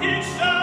It's time.